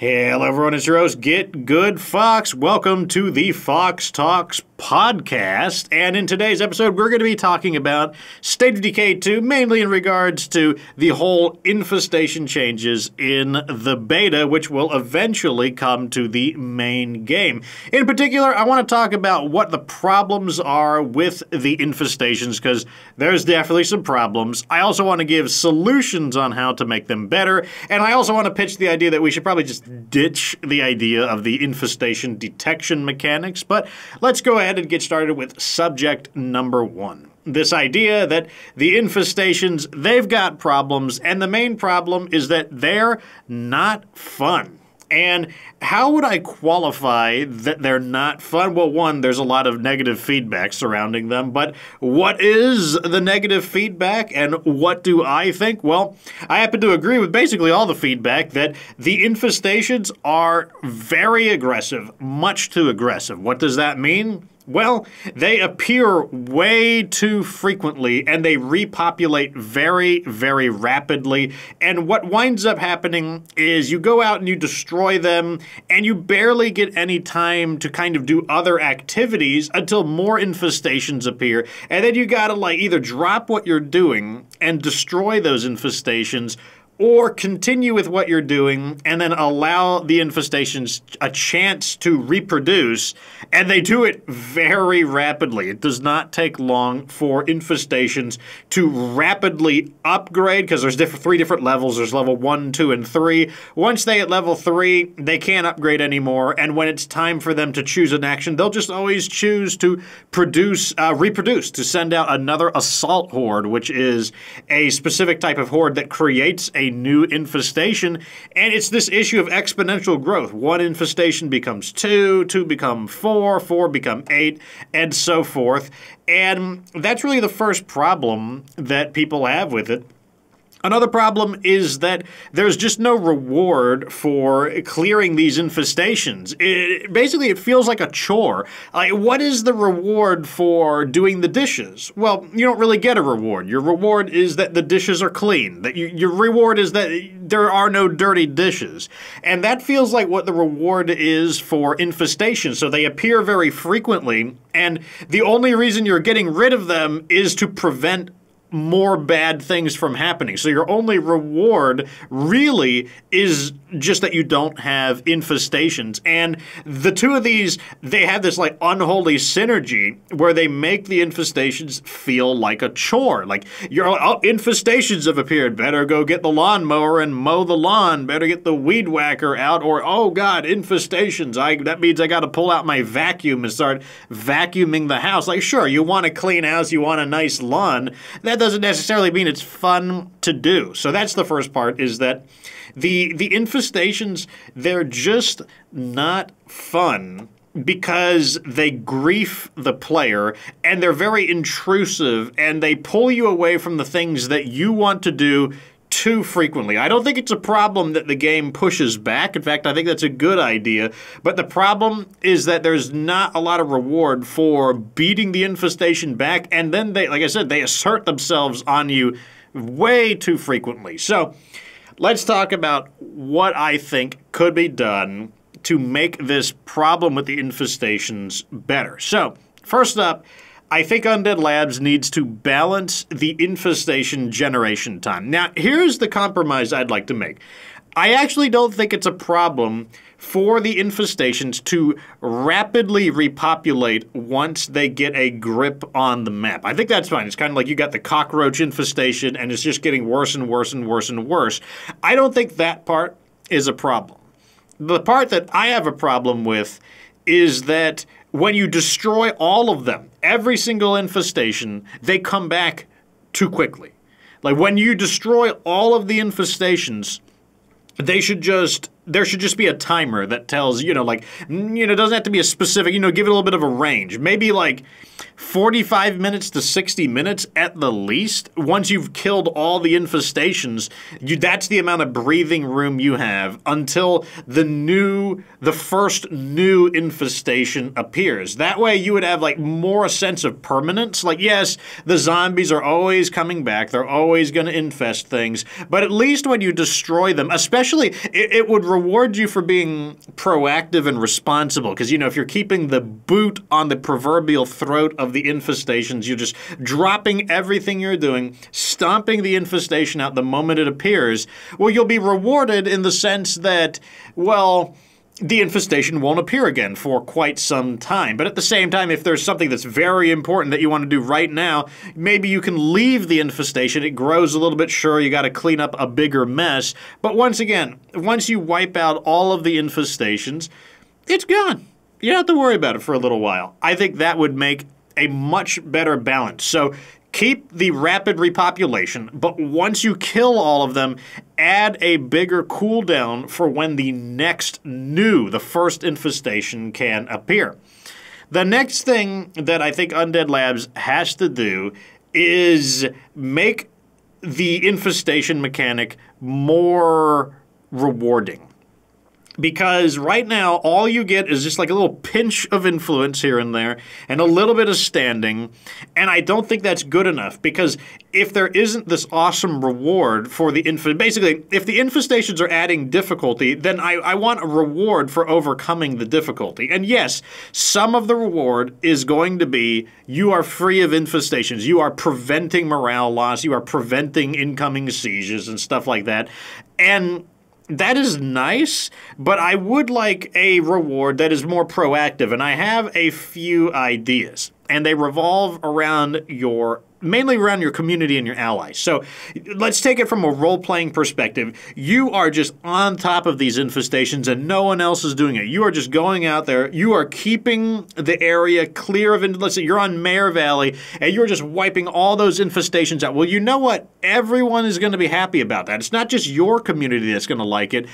Hello, everyone. It's your host, Git Gud Fox. Welcome to the Fox Talks podcast. And in today's episode, we're going to be talking about State of Decay 2, mainly in regards to the whole infestation changes in the beta, which will eventually come to the main game. In particular, I want to talk about what the problems are with the infestations, because there's definitely some problems. I also want to give solutions on how to make them better. And I also want to pitch the idea that we should probably just ditch the idea of the infestation detection mechanics. But let's go ahead and get started with subject number one. This idea that the infestations, they've got problems, and the main problem is that they're not fun. And how would I qualify that they're not fun? Well, one, there's a lot of negative feedback surrounding them, but what is the negative feedback and what do I think? Well, I happen to agree with basically all the feedback that the infestations are very aggressive, much too aggressive. What does that mean? Well, they appear way too frequently and they repopulate very, very rapidly. And what winds up happening is you go out and you destroy them, and you barely get any time to kind of do other activities until more infestations appear. And then you gotta like either drop what you're doing and destroy those infestations or continue with what you're doing and then allow the infestations a chance to reproduce. And they do it very rapidly. It does not take long for infestations to rapidly upgrade because there's diff- three different levels. There's level one, two, and three. Once they at level three, they can't upgrade anymore. And when it's time for them to choose an action, they'll just always choose to produce, uh, reproduce, to send out another assault horde, which is a specific type of horde that creates a new infestation. And it's this issue of exponential growth. One infestation becomes two, two become four, four become eight, and so forth. And that's really the first problem that people have with it. Another problem is that there's just no reward for clearing these infestations. It, basically, it feels like a chore. Like, what is the reward for doing the dishes? Well, you don't really get a reward. Your reward is that the dishes are clean. That you, your reward is that there are no dirty dishes, and that feels like what the reward is for infestations. So they appear very frequently, and the only reason you're getting rid of them is to prevent more bad things from happening. So your only reward really is just that you don't have infestations. And the two of these, they have this like unholy synergy where they make the infestations feel like a chore. Like your oh, infestations have appeared. Better go get the lawnmower and mow the lawn. Better get the weed whacker out. Or oh god, infestations. I that means I got to pull out my vacuum and start vacuuming the house. Like sure, you want a clean house, you want a nice lawn. That doesn't necessarily mean it's fun to do. So that's the first part. Is that the the infestations they're just not fun because they grief the player and they're very intrusive and they pull you away from the things that you want to do too frequently. I don't think it's a problem that the game pushes back. In fact, I think that's a good idea. But the problem is that there's not a lot of reward for beating the infestation back and then they like I said, they assert themselves on you way too frequently. So, let's talk about what I think could be done to make this problem with the infestations better. So, first up, I think Undead Labs needs to balance the infestation generation time. Now, here's the compromise I'd like to make. I actually don't think it's a problem for the infestations to rapidly repopulate once they get a grip on the map. I think that's fine. It's kind of like you got the cockroach infestation and it's just getting worse and worse and worse and worse. I don't think that part is a problem. The part that I have a problem with is that when you destroy all of them, every single infestation, they come back too quickly. Like when you destroy all of the infestations, they should just there should just be a timer that tells you know like you know it doesn't have to be a specific you know give it a little bit of a range. Maybe like 45 minutes to 60 minutes at the least. Once you've killed all the infestations you that's the amount of breathing room you have until the new the first new infestation appears. That way you would have like more a sense of permanence. Like yes the zombies are always coming back. They're always going to infest things. But at least when you destroy them especially it, it would reward you for being proactive and responsible because you know if you're keeping the boot on the proverbial throat of the infestations, you're just dropping everything you're doing, stomping the infestation out the moment it appears. Well, you'll be rewarded in the sense that, well the infestation won't appear again for quite some time. But at the same time, if there's something that's very important that you want to do right now, maybe you can leave the infestation. It grows a little bit, sure, you got to clean up a bigger mess. But once again, once you wipe out all of the infestations, it's gone. You don't have to worry about it for a little while. I think that would make a much better balance. So keep the rapid repopulation, but once you kill all of them, add a bigger cooldown for when the next new, the first infestation can appear. The next thing that I think Undead Labs has to do is make the infestation mechanic more rewarding because right now all you get is just like a little pinch of influence here and there and a little bit of standing and i don't think that's good enough because if there isn't this awesome reward for the inf basically if the infestations are adding difficulty then I, I want a reward for overcoming the difficulty. And yes some of the reward is going to be you are free of infestations. You are preventing morale loss. You are preventing incoming sieges and stuff like that. And that is nice, but I would like a reward that is more proactive, and I have a few ideas, and they revolve around your mainly around your community and your allies. So let's take it from a role playing perspective. You are just on top of these infestations and no one else is doing it. You are just going out there. You are keeping the area clear of, let's say you're on Meagher Valley and you're just wiping all those infestations out. Well, you know what? Everyone is going to be happy about that. It's not just your community that's going to like it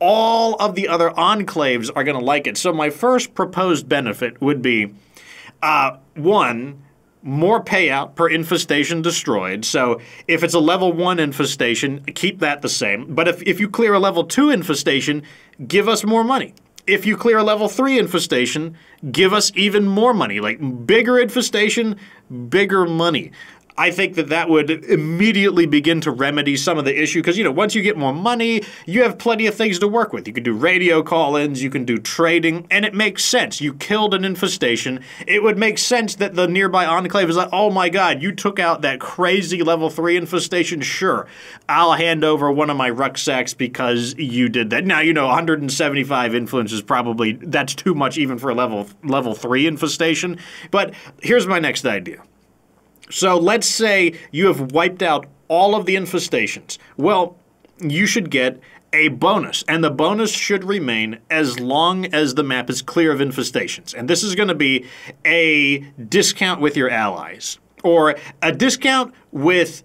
all of the other enclaves are going to like it. So my first proposed benefit would be uh, one, more payout per infestation destroyed. So if it's a level one infestation, keep that the same. But if, if you clear a level two infestation, give us more money. If you clear a level three infestation, give us even more money. Like bigger infestation, bigger money. I think that that would immediately begin to remedy some of the issue because, you know, once you get more money, you have plenty of things to work with. You can do radio call ins, you can do trading, and it makes sense. You killed an infestation. It would make sense that the nearby enclave is like, oh my god, you took out that crazy level 3 infestation. Sure, I'll hand over one of my rucksacks because you did that. Now, you know, 175 influence is probably, that's too much even for a level, level 3 infestation. But here's my next idea so let's say you have wiped out all of the infestations. Well, you should get a bonus, and the bonus should remain as long as the map is clear of infestations. And this is going to be a discount with your allies, or a discount with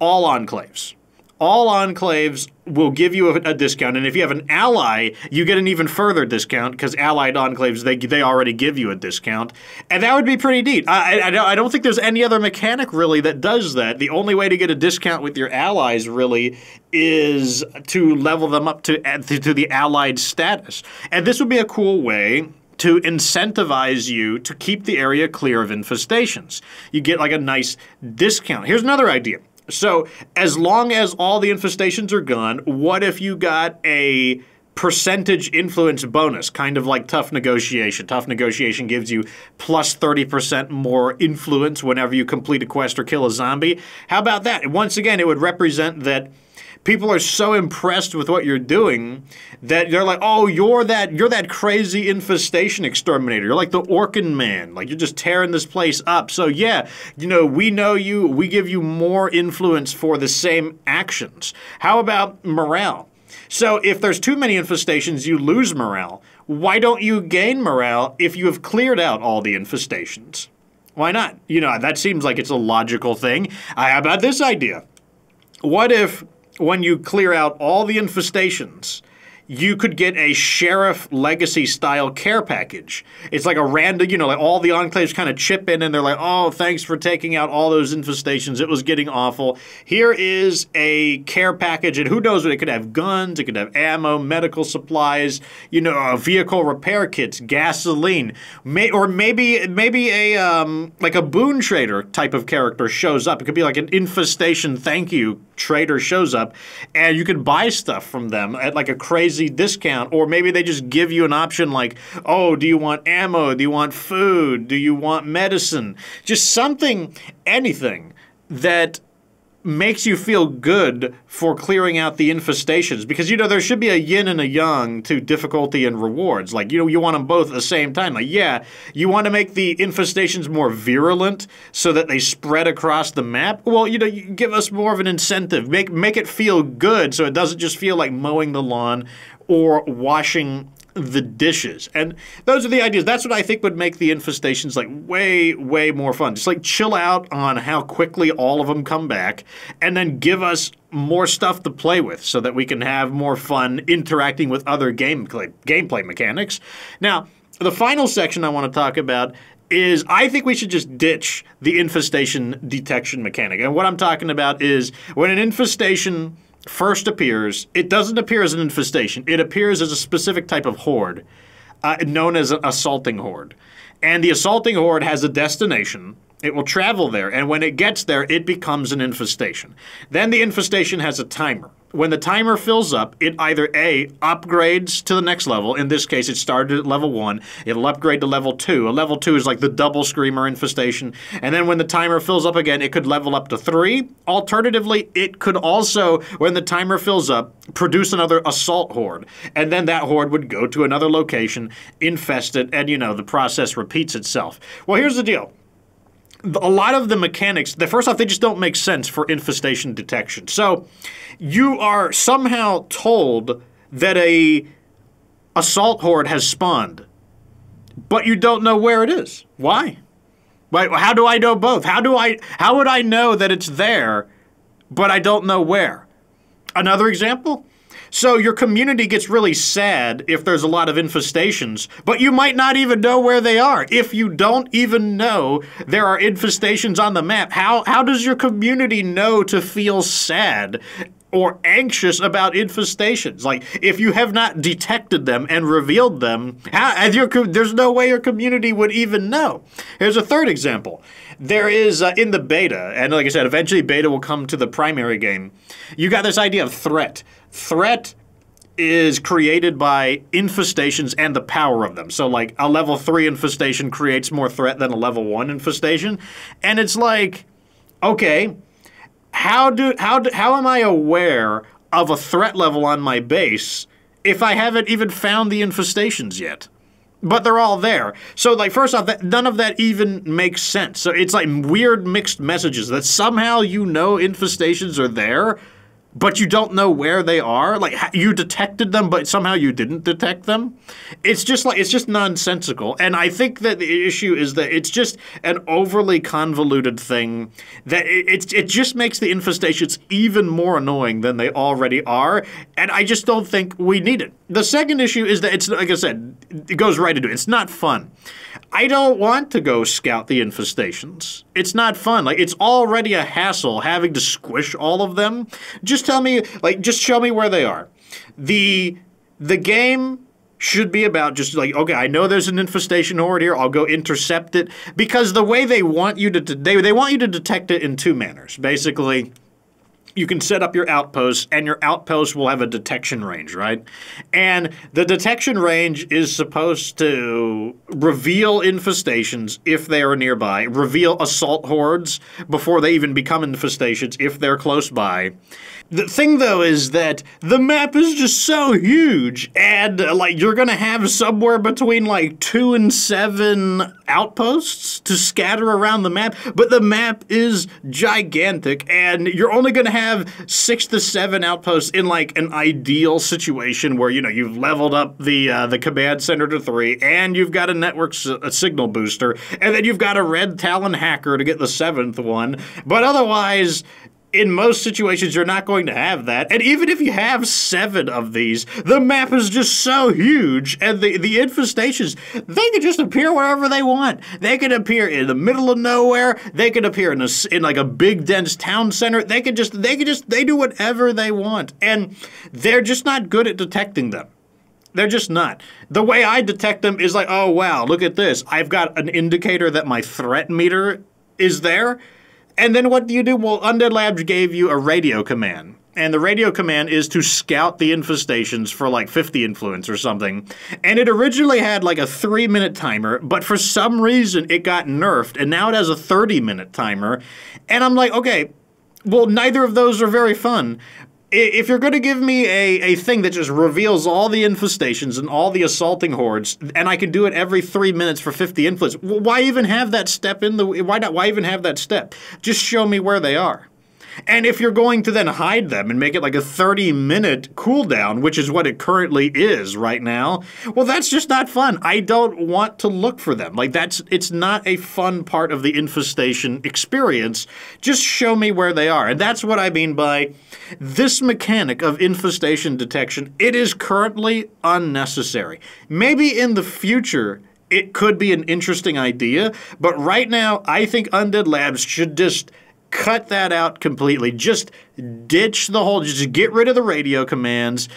all enclaves all enclaves will give you a, a, discount, and if you have an ally, you get an even further discount because allied enclaves they they already give you a discount, and that would be pretty neat. I, I, I don't think there's any other mechanic really that does that. The only way to get a discount with your allies really is to level them up to to, to the allied status, and this would be a cool way to incentivize you to keep the area clear of infestations. You get like a nice discount. Here's another idea. So, as long as all the infestations are gone, what if you got a percentage influence bonus, kind of like tough negotiation. Tough negotiation gives you plus 30% more influence whenever you complete a quest or kill a zombie. How about that? Once again, it would represent that people are so impressed with what you're doing that they're like, "Oh, you're that you're that crazy infestation exterminator. You're like the Orkin man. Like you're just tearing this place up." So yeah, you know, we know you. We give you more influence for the same actions. How about morale? So if there's too many infestations, you lose morale. Why don't you gain morale if you have cleared out all the infestations? Why not? You know, that seems like it's a logical thing. How about this idea? What if when you clear out all the infestations, you could get a sheriff legacy style care package. It's like a random, you know, like all the enclaves kind of chip in and they're like, oh, thanks for taking out all those infestations. It was getting awful. Here is a care package, and who knows what it could have guns, it could have ammo, medical supplies, you know, uh, vehicle repair kits, gasoline, may, or maybe maybe a um, like a boon trader type of character shows up. It could be like an infestation thank you trader shows up, and you can buy stuff from them at like a crazy XYZ discount, or maybe they just give you an option like, oh, do you want ammo? Do you want food? Do you want medicine? Just something, anything that makes you feel good for clearing out the infestations. Because you know there should be a yin and a yang to difficulty and rewards. Like you know you want them both at the same time. Like yeah you want to make the infestations more virulent so that they spread across the map? Well you know you give us more of an incentive. Make make it feel good so it doesn't just feel like mowing the lawn or washing the dishes. And those are the ideas. That's what I think would make the infestations like way, way more fun. Just like chill out on how quickly all of them come back and then give us more stuff to play with so that we can have more fun interacting with other gameplay, gameplay mechanics. Now, the final section I want to talk about is I think we should just ditch the infestation detection mechanic. And what I'm talking about is when an infestation first appears, it doesn't appear as an infestation. It appears as a specific type of horde, uh, known as an assaulting horde. And the assaulting horde has a destination. It will travel there, and when it gets there, it becomes an infestation. Then the infestation has a timer when the timer fills up, it either A, upgrades to the next level. In this case, it started at level 1. It'll upgrade to level 2. A level 2 is like the double screamer infestation. And then when the timer fills up again, it could level up to 3. Alternatively, it could also, when the timer fills up, produce another assault horde. And then that horde would go to another location, infest it, and you know, the process repeats itself. Well, here's the deal a lot of the mechanics, the first off, they just don't make sense for infestation detection. So you are somehow told that a assault horde has spawned, but you don't know where it is. Why? Why, how do I know both? How do I how would I know that it's there, but I don't know where? Another example? So your community gets really sad if there's a lot of infestations, but you might not even know where they are. If you don't even know there are infestations on the map, how how does your community know to feel sad or anxious about infestations. Like, if you have not detected them and revealed them, how, your, there's no way your community would even know. Here's a third example. There is uh, in the beta, and like I said, eventually beta will come to the primary game. You got this idea of threat. Threat is created by infestations and the power of them. So, like, a level 3 infestation creates more threat than a level 1 infestation. And it's like, okay, how do how do, how am I aware of a threat level on my base if I haven't even found the infestations yet? But they're all there. So, like, first off, that, none of that even makes sense. So it's like weird mixed messages that somehow you know infestations are there, but you don't know where they are. Like you detected them, but somehow you didn't detect them. It's just like it's just nonsensical. And I think that the issue is that it's just an overly convoluted thing that it it, it just makes the infestations even more annoying than they already are. And I just don't think we need it. The second issue is that it's like I said, it goes right into it. It's not fun. I don't want to go scout the infestations. It's not fun. Like it's already a hassle having to squish all of them. Just tell me, like, just show me where they are. The the game should be about just like okay i know there's an infestation horde here i'll go intercept it because the way they want you to they, they want you to detect it in two manners basically you can set up your outposts, and your outposts will have a detection range, right? And the detection range is supposed to reveal infestations if they are nearby, reveal assault hordes before they even become infestations if they're close by. The thing though is that the map is just so huge, and uh, like you're gonna have somewhere between like two and seven outposts to scatter around the map, but the map is gigantic, and you're only gonna have six to seven outposts in like an ideal situation where you know you've leveled up the uh, the command center to three, and you've got a network a signal booster, and then you've got a red talon hacker to get the seventh one, but otherwise in most situations, you're not going to have that. And even if you have seven of these, the map is just so huge, and the, the infestations, they can just appear wherever they want. They can appear in the middle of nowhere. They can appear in a, in like a big dense town center. They can just they can just they do whatever they want, and they're just not good at detecting them. They're just not. The way I detect them is like, oh wow, look at this. I've got an indicator that my threat meter is there and then what do you do? Well, Undead Labs gave you a radio command. and the radio command is to scout the infestations for like 50 influence or something. And it originally had like a three minute timer, but for some reason it got nerfed, and now it has a 30 minute timer. And I'm like, okay, well, neither of those are very fun. If you're going to give me a, a thing that just reveals all the infestations and all the assaulting hordes, and I can do it every three minutes for 50 influence, why even have that step in the? Why not? Why even have that step? Just show me where they are. And if you're going to then hide them and make it like a 30 minute cooldown, which is what it currently is right now, well, that's just not fun. I don't want to look for them. Like, that's, it's not a fun part of the infestation experience. Just show me where they are. And that's what I mean by this mechanic of infestation detection. It is currently unnecessary. Maybe in the future, it could be an interesting idea, but right now, I think Undead Labs should just cut that out completely. Just ditch the whole, just get rid of the radio commands,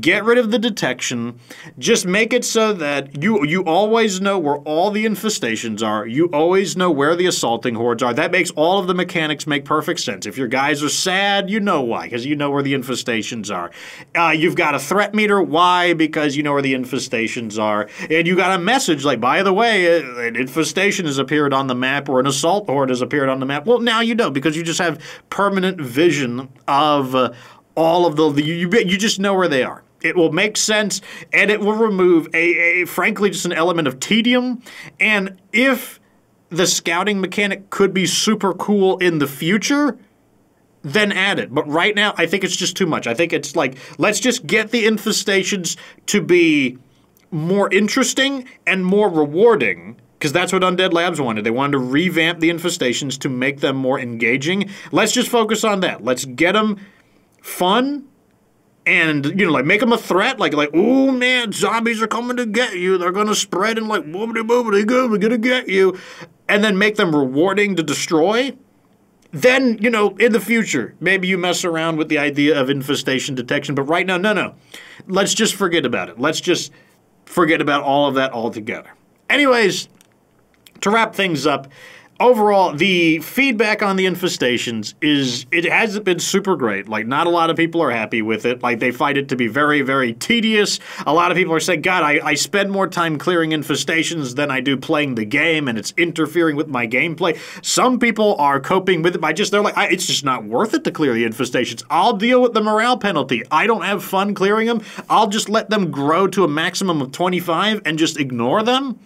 get rid of the detection, just make it so that you you always know where all the infestations are. You always know where the assaulting hordes are. That makes all of the mechanics make perfect sense. If your guys are sad, you know why, because you know where the infestations are. Uh, you've got a threat meter. Why? Because you know where the infestations are. And you got a message like, by the way, uh, an infestation has appeared on the map or an assault horde has appeared on the map. Well, now you know because you just have permanent vision of uh, all of the, you, you just know where they are. It will make sense and it will remove a, a frankly just an element of tedium. And if the scouting mechanic could be super cool in the future, then add it. But right now, I think it's just too much. I think it's like, let's just get the infestations to be more interesting and more rewarding because that's what Undead Labs wanted. They wanted to revamp the infestations to make them more engaging. Let's just focus on that. Let's get them fun and you know like make them a threat. Like like oh man zombies are coming to get you. They're gonna spread and like boobity boobity go we're gonna get you. And then make them rewarding to destroy. Then you know in the future maybe you mess around with the idea of infestation detection but right now no no. Let's just forget about it. Let's just forget about all of that altogether. Anyways to wrap things up, overall, the feedback on the infestations is it hasn't been super great. Like, not a lot of people are happy with it. Like, they find it to be very, very tedious. A lot of people are saying, God, I, I spend more time clearing infestations than I do playing the game, and it's interfering with my gameplay. Some people are coping with it by just, they're like, it's just not worth it to clear the infestations. I'll deal with the morale penalty. I don't have fun clearing them. I'll just let them grow to a maximum of 25 and just ignore them.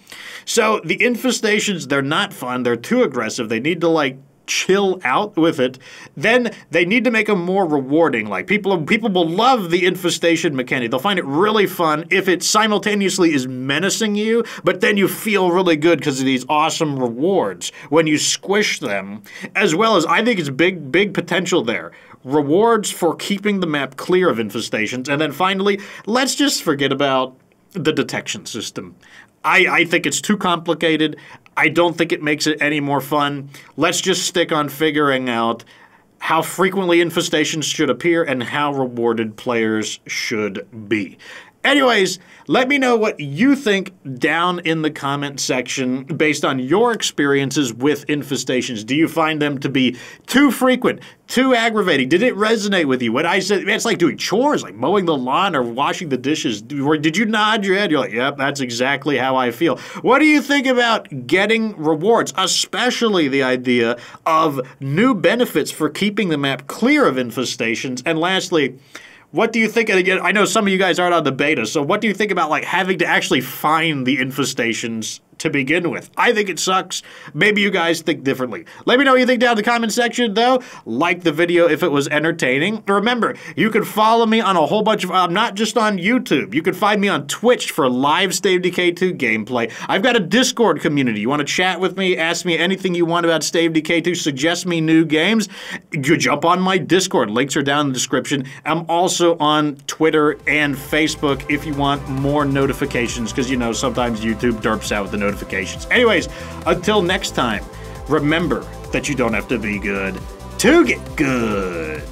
So the infestations, they're not fun. They're too aggressive. They need to like chill out with it. Then they need to make them more rewarding. Like people people will love the infestation mechanic. They'll find it really fun if it simultaneously is menacing you, but then you feel really good because of these awesome rewards when you squish them. As well as I think it's big big potential there. Rewards for keeping the map clear of infestations. And then finally, let's just forget about the detection system. I, I think it's too complicated. I don't think it makes it any more fun. Let's just stick on figuring out how frequently infestations should appear and how rewarded players should be. Anyways, let me know what you think down in the comment section based on your experiences with infestations. Do you find them to be too frequent, too aggravating? Did it resonate with you? When I said it's like doing chores, like mowing the lawn or washing the dishes, did you nod your head? You're like, yep, that's exactly how I feel. What do you think about getting rewards, especially the idea of new benefits for keeping the map clear of infestations? And lastly, what do you think? Again, I know some of you guys aren't on the beta, so what do you think about like having to actually find the infestations to begin with. I think it sucks. Maybe you guys think differently. Let me know what you think down in the comment section, though. Like the video if it was entertaining. Remember, you can follow me on a whole bunch of, I'm not just on YouTube. You can find me on Twitch for live State of Decay 2 gameplay. I've got a Discord community. You want to chat with me, ask me anything you want about State of Decay 2, suggest me new games, you jump on my Discord. Links are down in the description. I'm also on Twitter and Facebook if you want more notifications, because you know sometimes YouTube derps out with the notifications. Anyways, until next time, remember that you don't have to be good to get good.